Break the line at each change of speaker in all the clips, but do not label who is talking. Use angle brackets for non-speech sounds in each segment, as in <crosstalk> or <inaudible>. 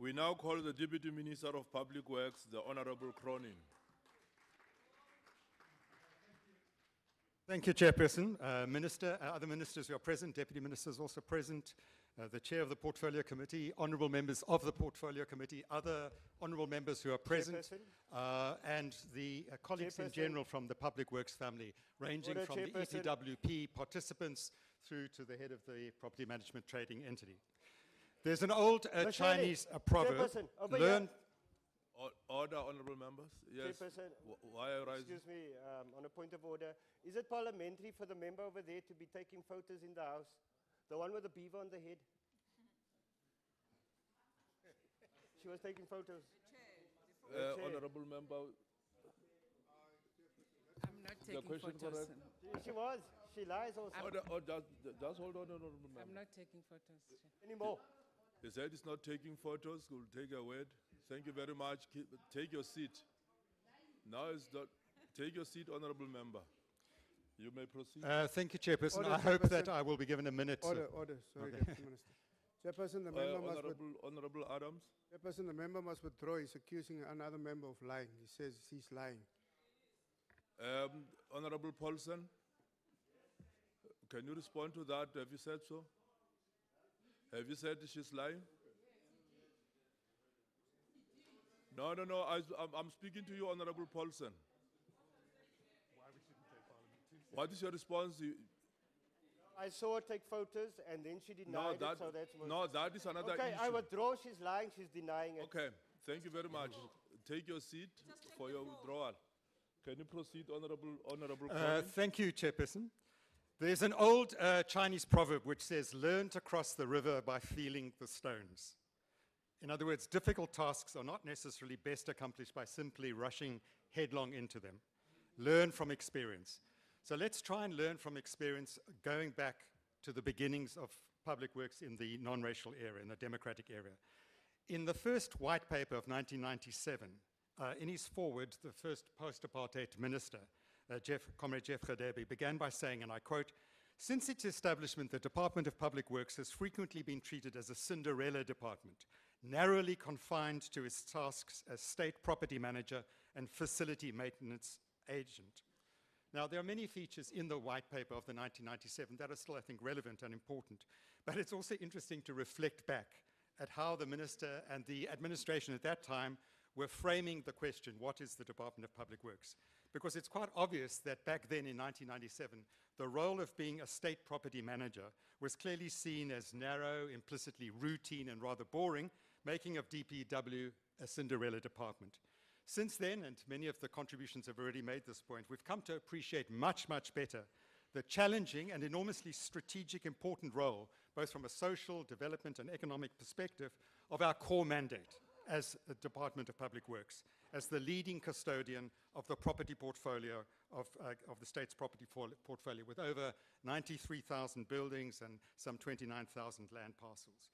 We now call the Deputy Minister of Public Works, the Honorable Cronin.
Thank you, Chairperson. Uh, Minister, uh, other ministers who are present, Deputy Ministers also present, uh, the Chair of the Portfolio Committee, honourable members of the Portfolio Committee, other honourable members who are present, uh, and the uh, colleagues in general from the Public Works family, ranging
Order,
from the EPWP participants through to the head of the property management trading entity. There's an old uh, Chinese uh, proverb, learn,
here.
Order, honourable members. Yes.
Chairperson,
Why are you?
Excuse me, um, on a point of order, is it parliamentary for the member over there to be taking photos in the house? The one with the beaver on the head? She was taking photos.
Uh, honourable member,
I'm not taking
question
photos.
She was. She lies also.
order, or just, just hold on, honourable
I'm not taking photos.
Anymore.
He said he's not taking photos, we'll take a word. Thank you very much. Keep, take your seat. Now is not, take your seat, honourable member. You may proceed.
uh, thank you, Chairperson.
Order,
I hope that I will be given a minute.
Order, order, sorry, Deputy Minister. Chairperson, the
Uh,
member must,
honourable, honourable Adams.
Chairperson, the member must withdraw. He's accusing another member of lying. He says he's lying.
Um, Honorable Paulsen, can you respond to that? Have you said so? Have you said she's lying? No, no, no. I, am I'm speaking to you, Honorable Paulsen. What is your response?
I saw her take photos and then she
no,
denied
that,
it, so that's... what-
no, that is another
Okay, I withdraw. She's lying. She's denying it.
Okay, thank you very much. Take your seat for your withdrawal. Can you proceed, Honorable, Honorable
Uh, thank you, Chairperson. There's an old uh, Chinese proverb which says, learn to cross the river by feeling the stones. In other words, difficult tasks are not necessarily best accomplished by simply rushing headlong into them. Learn from experience. So let's try and learn from experience going back to the beginnings of public works in the non-racial area, in the democratic area. In the first white paper of 1997, uh, in his foreword, the first post-apartheid minister, uh, Jeff, Comrade Jeff Radebe, began by saying, and I quote, since its establishment, the Department of Public Works has frequently been treated as a Cinderella department, narrowly confined to its tasks as state property manager and facility maintenance agent. Now, there are many features in the white paper of the 1997 that are still, I think, relevant and important. But it's also interesting to reflect back at how the minister and the administration at that time were framing the question, what is the Department of Public Works? Because it's quite obvious that back then in 1997, the role of being a state property manager was clearly seen as narrow, implicitly routine, and rather boring, making of DPW a Cinderella department. Since then, and many of the contributions have already made this point, we've come to appreciate much, much better the challenging and enormously strategic important role, both from a social, development, and economic perspective, of our core mandate as a Department of Public Works, as the leading custodian of the property portfolio of, uh, of the state's property portfolio, with over 93,000 buildings and some 29,000 land parcels.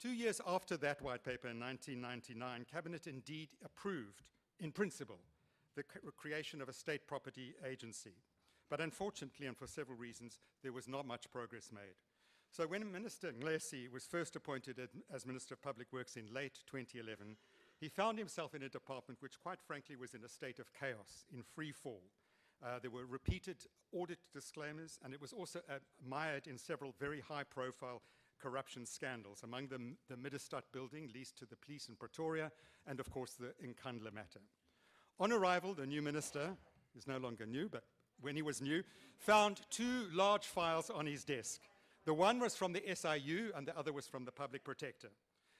Two years after that white paper in 1999, Cabinet indeed approved, in principle, the creation of a state property agency. But unfortunately, and for several reasons, there was not much progress made. So when Minister Nxesi was first appointed as Minister of Public Works in late 2011, he found himself in a department which, quite frankly, was in a state of chaos, in free fall. Uh, there were repeated audit disclaimers, and it was also uh, mired in several very high profile corruption scandals, among them the Middestad building leased to the police in Pretoria, and of course the Nkandla matter. On arrival, the new minister, is no longer new, but when he was new, found two large files on his desk. The one was from the SIU, and the other was from the public protector.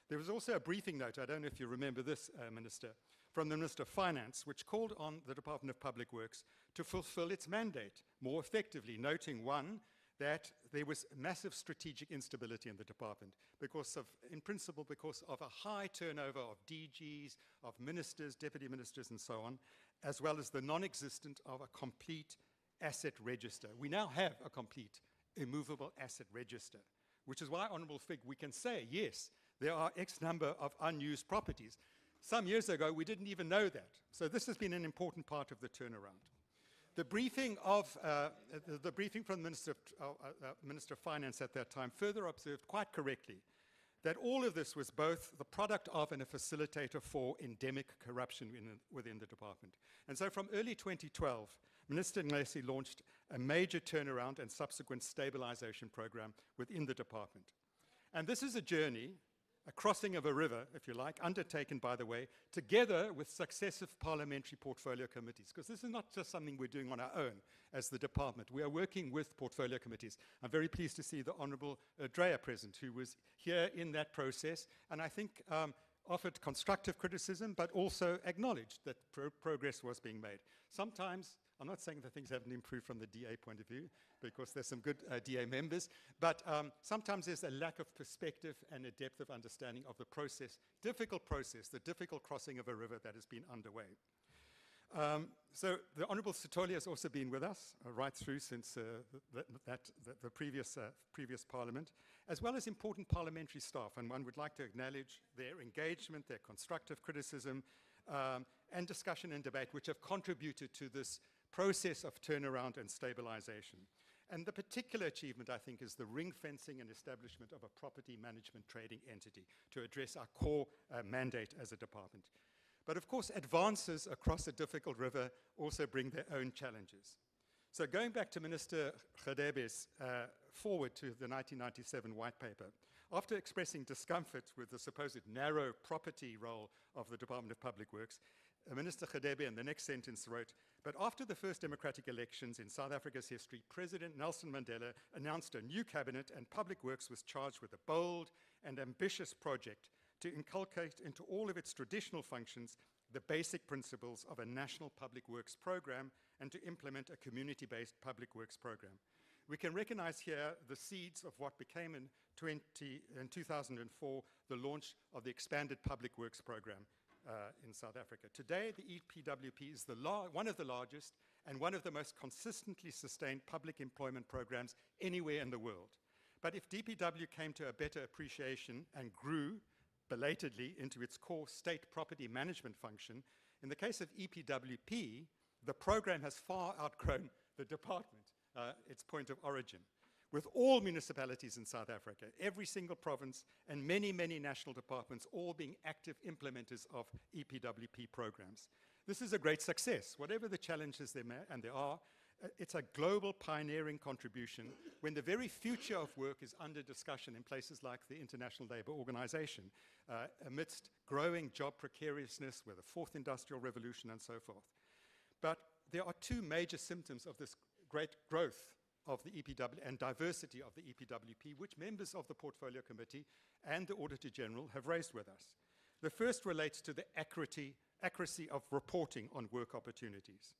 There was also a briefing note, I don't know if you remember this, uh, Minister, from the Minister of Finance, which called on the Department of Public Works to fulfill its mandate more effectively, noting one, that there was massive strategic instability in the department because of, in principle, because of a high turnover of DGs, of ministers, deputy ministers, and so on, as well as the non-existent of a complete asset register. We now have a complete immovable asset register, which is why, Honourable Fig, we can say, yes, there are X number of unused properties. Some years ago, we didn't even know that. So this has been an important part of the turnaround. The briefing of uh, the, the briefing from the Minister of, uh, uh, Minister of Finance at that time further observed quite correctly that all of this was both the product of and a facilitator for endemic corruption in- within the department. And so from early 2012, Minister Nxesi launched a major turnaround and subsequent stabilization program within the department. And this is a journey, a crossing of a river, if you like, undertaken, by the way, together with successive parliamentary portfolio committees. Because this is not just something we're doing on our own as the department. We are working with portfolio committees. I'm very pleased to see the Honourable uh, present, who was here in that process, and I think um, offered constructive criticism, but also acknowledged that pro- progress was being made. Sometimes I'm not saying that things haven't improved from the DA point of view, because there's some good uh, DA members, but um, sometimes there's a lack of perspective and a depth of understanding of the process, difficult process, the difficult crossing of a river that has been underway. Um, so the Honourable Sitoli has also been with us uh, right through since uh, th- th- that, th- the previous, uh, previous Parliament, as well as important parliamentary staff. And one would like to acknowledge their engagement, their constructive criticism, um, and discussion and debate, which have contributed to this process of turnaround and stabilization. And the particular achievement, I think, is the ring fencing and establishment of a property management trading entity to address our core uh, mandate as a department. But of course, advances across a difficult river also bring their own challenges. So going back to Minister Radebe's uh, forward to the 1997 white paper, after expressing discomfort with the supposed narrow property role of the Department of Public Works, Uh, Minister Radebe in the next sentence wrote, but after the first democratic elections in South Africa's history, President Nelson Mandela announced a new cabinet and Public Works was charged with a bold and ambitious project to inculcate into all of its traditional functions the basic principles of a national public works program and to implement a community-based public works program. We can recognize here the seeds of what became in, 20, in 2004 the launch of the expanded public works program uh, in South Africa. Today, the EPWP is the one of the largest and one of the most consistently sustained public employment programs anywhere in the world. But if DPW came to a better appreciation and grew belatedly into its core state property management function, in the case of EPWP, the program has far outgrown the department, uh, its point of origin. With all municipalities in South Africa, every single province, and many, many national departments all being active implementers of EPWP programs. This is a great success. Whatever the challenges there may, and there are, uh, it's a global pioneering contribution when the very future of work is under discussion in places like the International Labour Organization, uh, amidst growing job precariousness with the fourth industrial revolution and so forth. But there are two major symptoms of this great growth of the EPW and diversity of the EPWP, which members of the Portfolio Committee and the Auditor General have raised with us. The first relates to the accuracy, accuracy of reporting on work opportunities.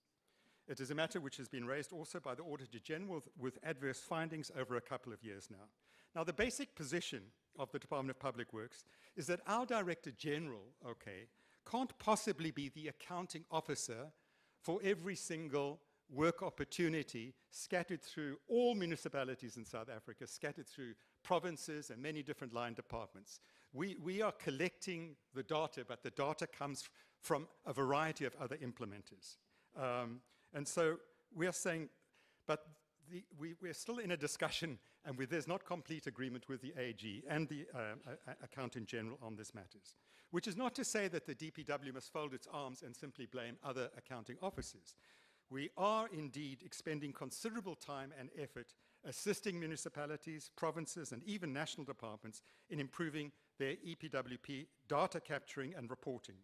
It is a matter which has been raised also by the Auditor General with, with adverse findings over a couple of years now. Now, the basic position of the Department of Public Works is that our Director General, okay, can't possibly be the accounting officer for every single work opportunity scattered through all municipalities in South Africa, scattered through provinces and many different line departments. We, we are collecting the data, but the data comes from a variety of other implementers. Um, and so we are saying, but the, we, we're still in a discussion, and we, there's not complete agreement with the AG and the uh, Accountant General on this matters. Which is not to say that the DPW must fold its arms and simply blame other accounting officers. We are indeed expending considerable time and effort assisting municipalities, provinces, and even national departments in improving their EPWP data capturing and reporting.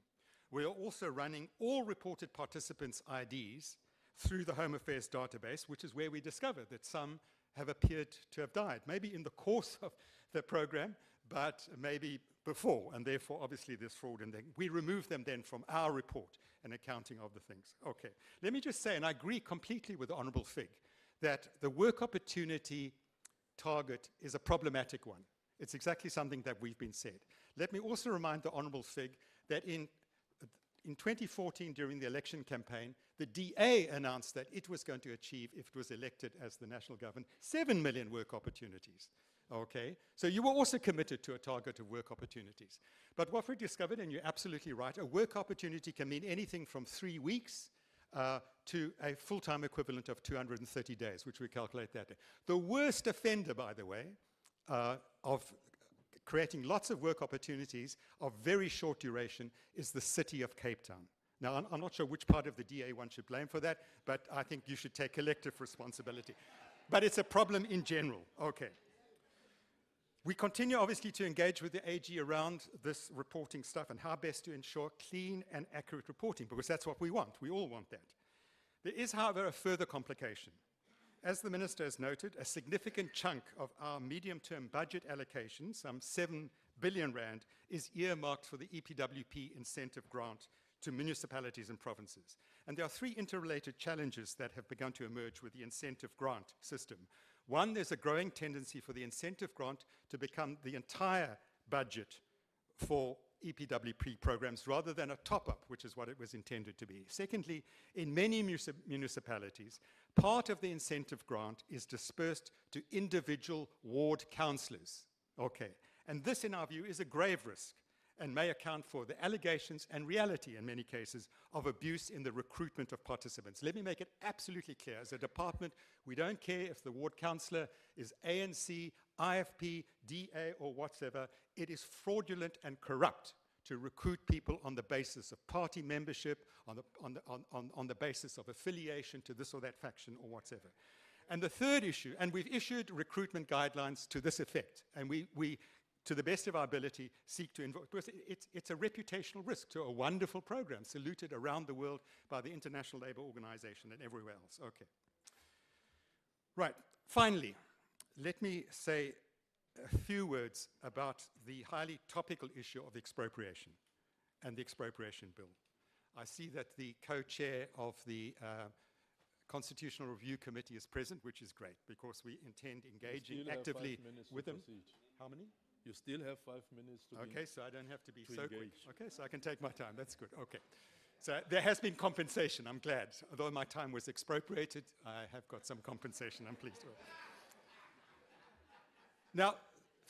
We are also running all reported participants' IDs through the Home Affairs database, which is where we discover that some have appeared to have died, maybe in the course of the program, but maybe before, and therefore, obviously, there's fraud in. We remove them then from our report and accounting of the things. Okay, let me just say, and I agree completely with the Honorable Fig, that the work opportunity target is a problematic one. It's exactly something that we've been said. Let me also remind the Honorable Fig that in, in 2014, during the election campaign, the DA announced that it was going to achieve, if it was elected as the national government, 7 million work opportunities. Okay? So you were also committed to a target of work opportunities. But what we discovered, and you're absolutely right, a work opportunity can mean anything from three weeks uh, to a full time equivalent of 230 days, which we calculate that day. The worst offender, by the way, uh, of creating lots of work opportunities of very short duration is the city of Cape Town. Now, I'm, I'm not sure which part of the DA one should blame for that, but I think you should take collective responsibility. But it's a problem in general. Okay. We continue, obviously, to engage with the AG around this reporting stuff and how best to ensure clean and accurate reporting, because that's what we want. We all want that. There is, however, a further complication. As the Minister has noted, a significant chunk of our medium-term budget allocation, some 7 billion rand, is earmarked for the EPWP incentive grant to municipalities and provinces. And there are three interrelated challenges that have begun to emerge with the incentive grant system. One, there's a growing tendency for the incentive grant to become the entire budget for EPWP programs rather than a top up, which is what it was intended to be. Secondly, in many municipalities, part of the incentive grant is dispersed to individual ward councillors. Okay. And this, in our view, is a grave risk and may account for the allegations and reality in many cases of abuse in the recruitment of participants. Let me make it absolutely clear as a department, we don't care if the ward councillor is ANC, IFP, DA, or whatever. It is fraudulent and corrupt to recruit people on the basis of party membership, on the, on the, on, on, on the basis of affiliation to this or that faction or whatever. And the third issue, and we've issued recruitment guidelines to this effect, and we, we to the best of our ability, seek to involve, because it's, it's a reputational risk to a wonderful program saluted around the world by the International Labour Organization and everywhere else. Okay. Right. Finally, let me say a few words about the highly topical issue of expropriation and the expropriation bill. I see that the co-chair of the uh, Constitutional Review Committee is present, which is great because we intend engaging
still have five
actively with them. How many?
You still have five minutes to
Okay, so I don't have to be
to
so quick. Okay, so I can take my time. That's good. Okay. So there has been compensation. I'm glad. Although my time was expropriated, I have got some compensation. I'm pleased. Now,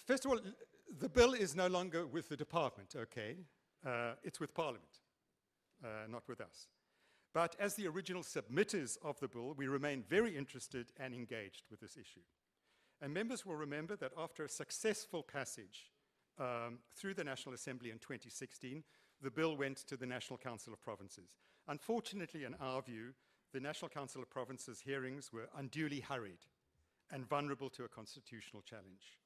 first of all, the bill is no longer with the department, okay? Uh, it's with Parliament, uh, not with us. But as the original submitters of the bill, we remain very interested and engaged with this issue. And members will remember that after a successful passage um, through the National Assembly in 2016, the bill went to the National Council of Provinces. Unfortunately, in our view, the National Council of Provinces hearings were unduly hurried and vulnerable to a constitutional challenge.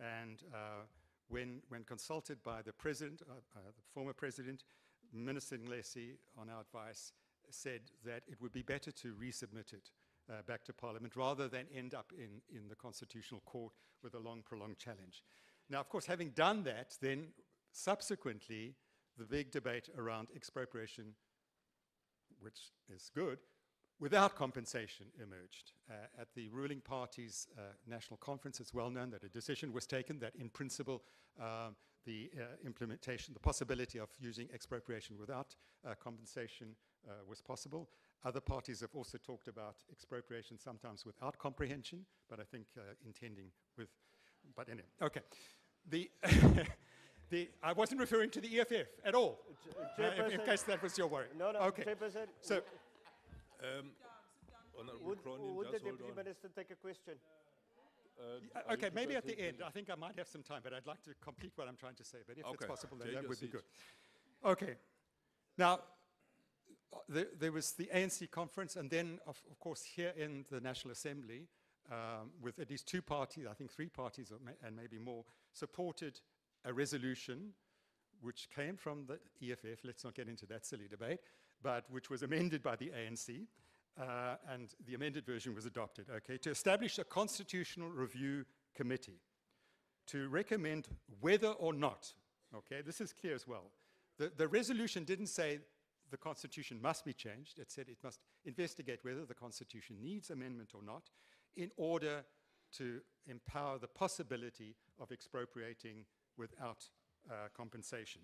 And uh, when, when consulted by the president, uh, uh, the former president, Minister Nxesi, on our advice, said that it would be better to resubmit it uh, back to Parliament rather than end up in, in the Constitutional Court with a long, prolonged challenge. Now, of course, having done that, then subsequently, the big debate around expropriation, which is good, without compensation emerged. Uh, at the ruling party's uh, national conference, it's well known that a decision was taken that, in principle, um, the uh, implementation, the possibility of using expropriation without uh, compensation uh, was possible. Other parties have also talked about expropriation sometimes without comprehension, but I think uh, intending with. But anyway, okay. The, <laughs> the I wasn't referring to the EFF at all. uh, if- in case that was your worry.
No, no,
Okay.
Chairperson.
So,
Um,
Would, would the Deputy
on.
Minister take a question?
Uh, are you
Okay, maybe at the end. I think I might have some time, but I'd like to complete what I'm trying to say. But if it's possible, then
take
that
your
would be good. Okay. Now, there, there was the ANC conference, and then, of, of course, here in the National Assembly, um, with at least two parties, I think three parties or ma- and maybe more, supported a resolution which came from the EFF. Let's not get into that silly debate, but which was amended by the ANC. Uh, and the amended version was adopted, okay, to establish a constitutional review committee to recommend whether or not, okay, this is clear as well. The, the resolution didn't say the Constitution must be changed, it said it must investigate whether the Constitution needs amendment or not in order to empower the possibility of expropriating without uh, compensation.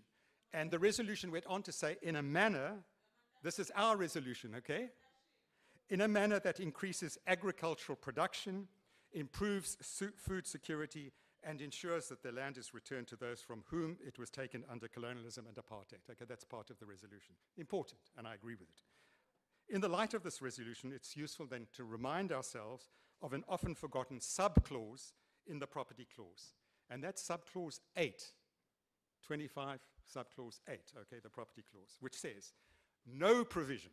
And the resolution went on to say, in a manner, this is our resolution, okay? in a manner that increases agricultural production, improves food security, and ensures that the land is returned to those from whom it was taken under colonialism and apartheid. Okay, that's part of the resolution. Important, and I agree with it. In the light of this resolution, it's useful then to remind ourselves of an often forgotten subclause in the property clause. And that's subclause 8, 25 subclause 8, okay, the property clause, which says no provision,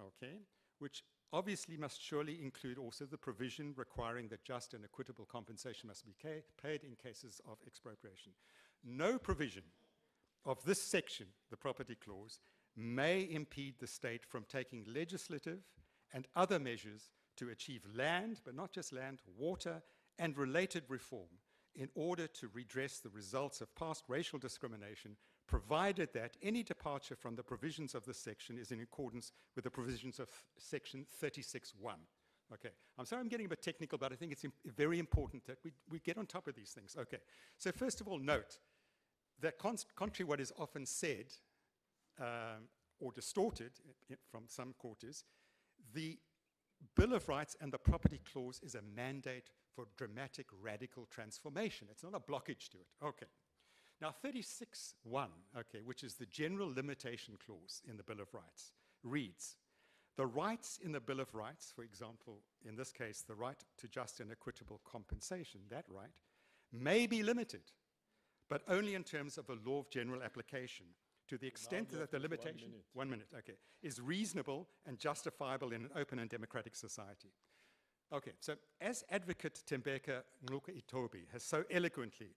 okay, which obviously must surely include also the provision requiring that just and equitable compensation must be paid in cases of expropriation. No provision of this section, the property clause, may impede the state from taking legislative and other measures to achieve land, but not just land, water, and related reform in order to redress the results of past racial discrimination, provided that any departure from the provisions of this section is in accordance with the provisions of section 36.1. Okay, I'm sorry I'm getting a bit technical, but I think it's very important that we, we get on top of these things. Okay, so first of all, note that contrary what is often said um, or distorted i- i- from some quarters, the Bill of Rights and the property clause is a mandate for dramatic radical transformation. It's not a blockage to it. Okay. Now, 36.1, okay, which is the general limitation clause in the Bill of Rights, reads The rights in the Bill of Rights, for example, in this case, the right to just and equitable compensation, that right, may be limited, but only in terms of a law of general application to the extent that the limitation, one minute, okay, is reasonable and justifiable in an open and democratic society. Okay, so as advocate Tembeka Ngcukaitobi has so eloquently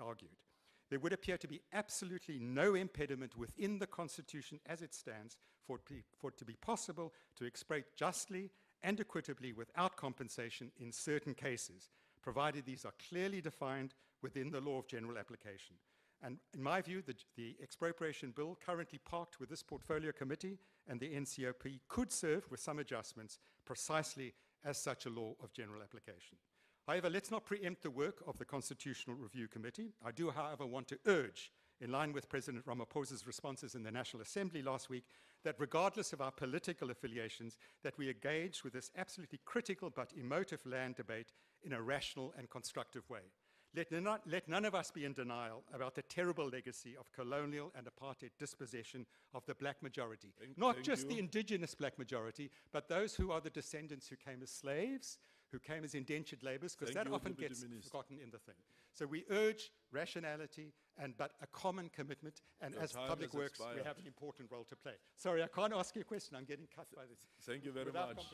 argued, there would appear to be absolutely no impediment within the Constitution as it stands for it, for it to be possible to expropriate justly and equitably without compensation in certain cases, provided these are clearly defined within the law of general application. And in my view, the, the expropriation bill currently parked with this portfolio committee and the NCOP could serve with some adjustments precisely as such a law of general application. However, let's not preempt the work of the Constitutional Review Committee. I do, however, want to urge, in line with President Ramaphosa's responses in the National Assembly last week, that regardless of our political affiliations, that we engage with this absolutely critical but emotive land debate in a rational and constructive way. Let, not, let none of us be in denial about the terrible legacy of colonial and apartheid dispossession of the black majority.
Thank-
not
thank
just the indigenous black majority, but those who are the descendants who came as slaves, who came as indentured laborers, because that
you,
often
Deputy
gets
Minister.
forgotten in the thing. So we urge rationality and but a common commitment, and
Your
as Public Works, we have an important role to play. Sorry, I can't ask you a question. I'm getting cut by this.
Thank you very
Without
much.